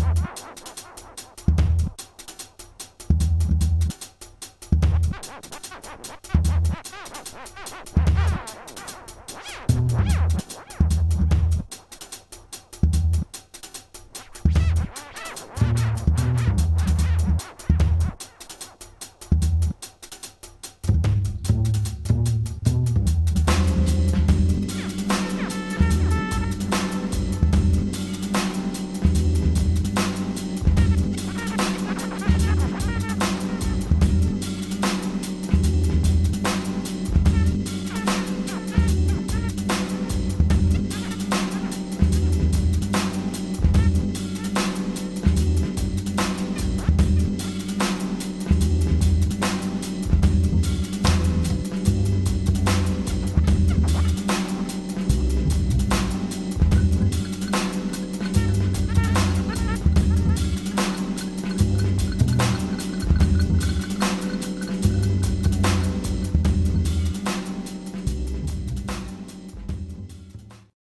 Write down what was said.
Ha ha ha!